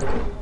you